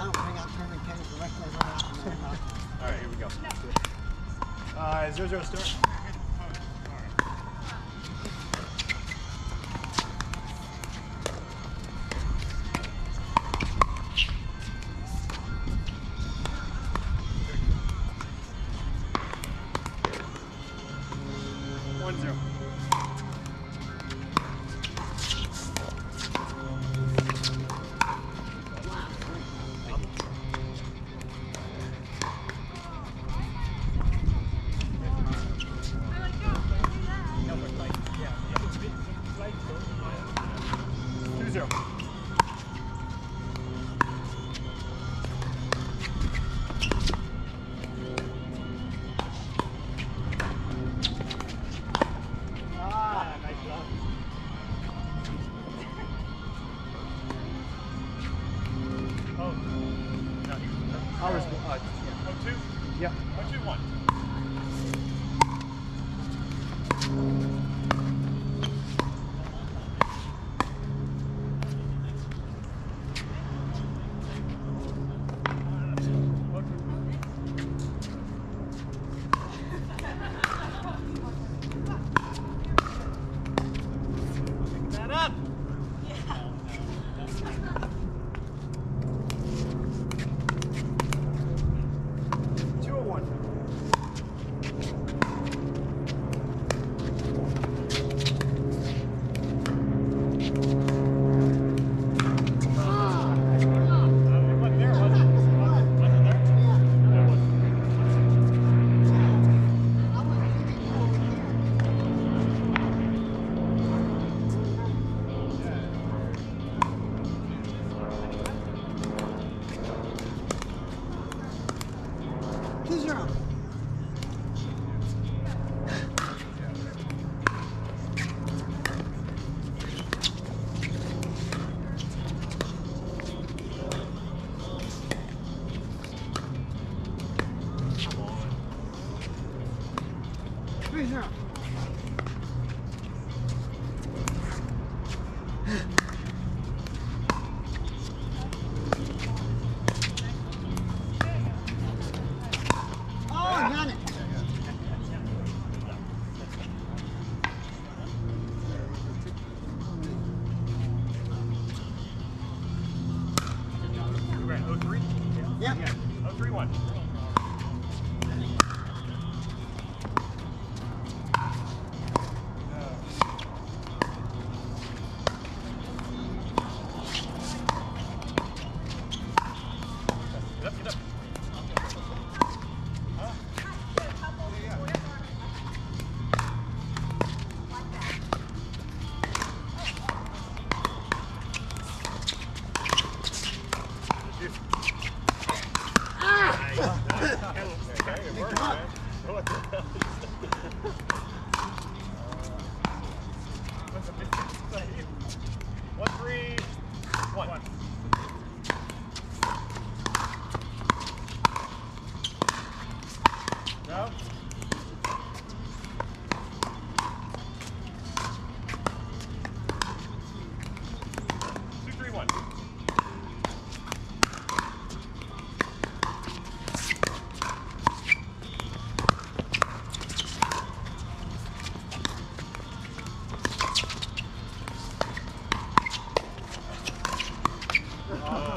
All right, here we go. Uh, zero, zero, start. Ours. Uh, yeah. Oh, two? Yeah. Oh, two, one.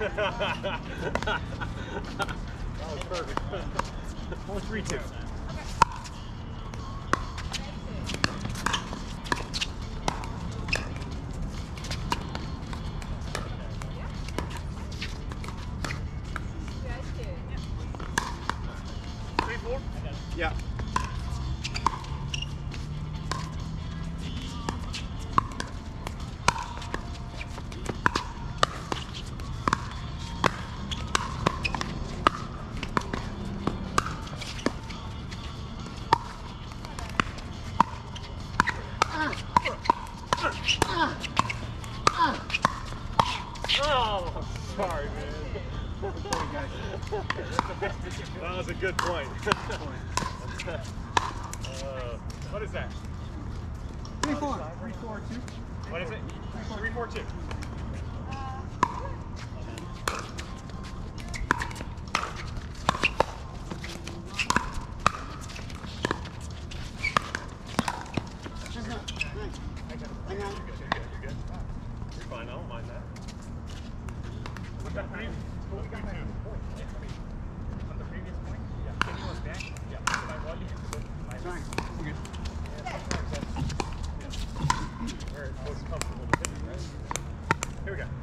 that was perfect. Only three tips. three more chips.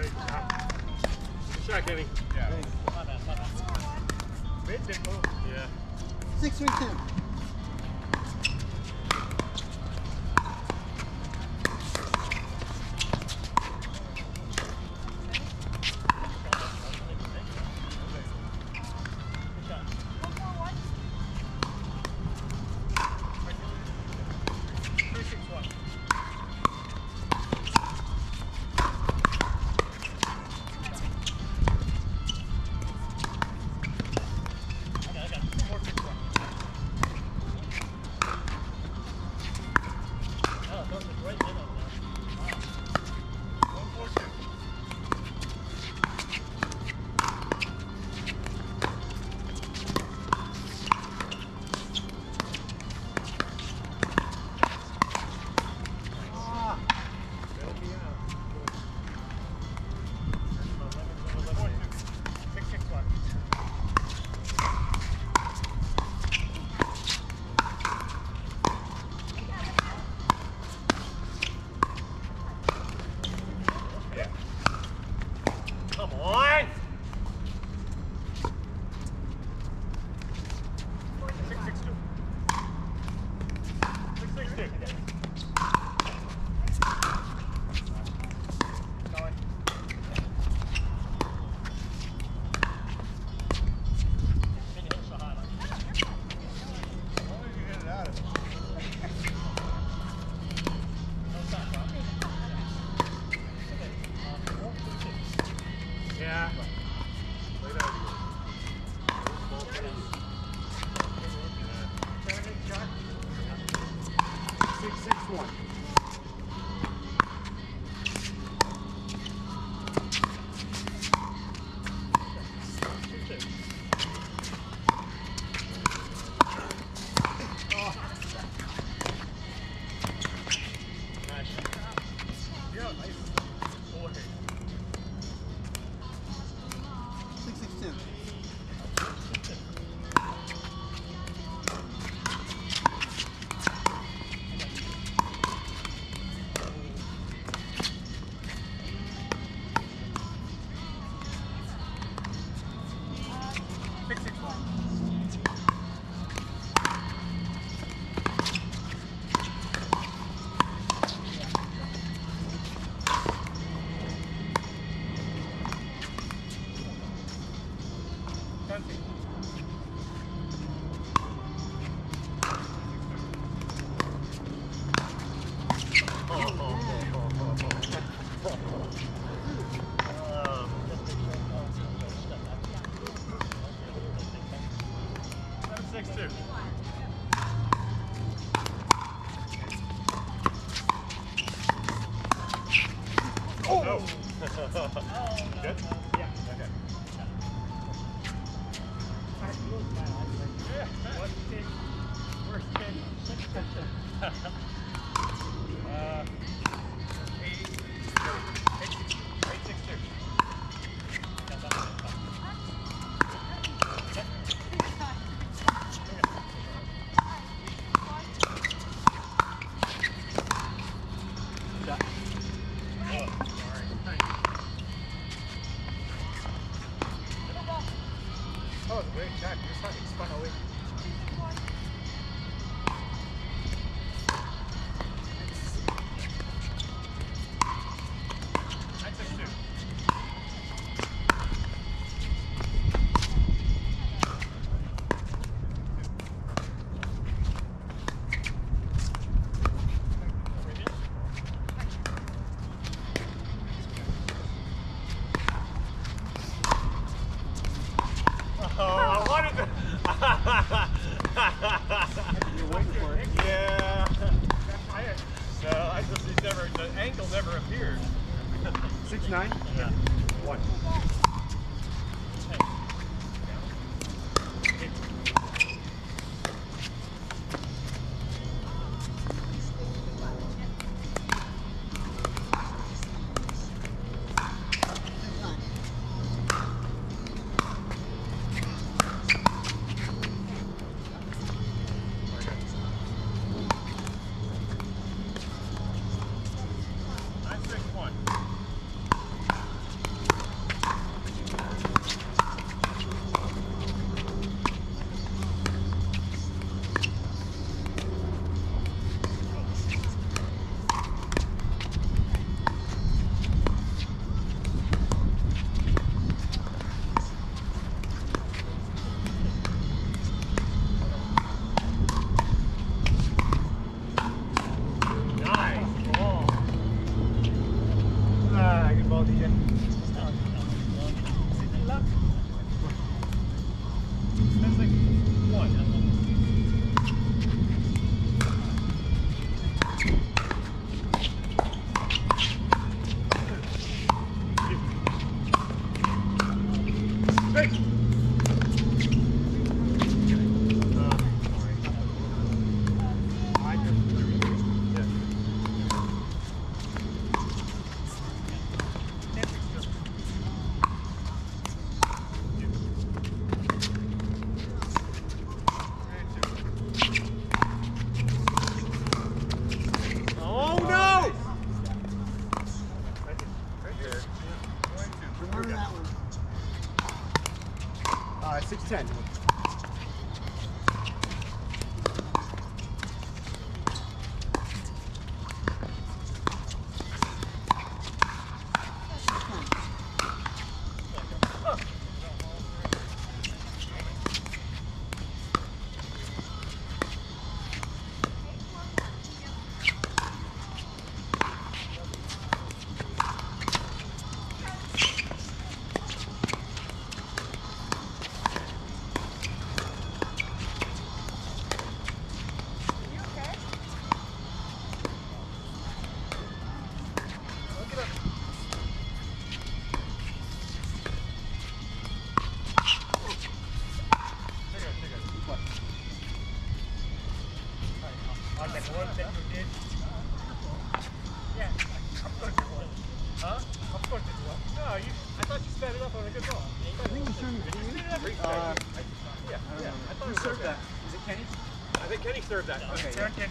Good shot, Kenny. Yeah. Six, three, two. Okay,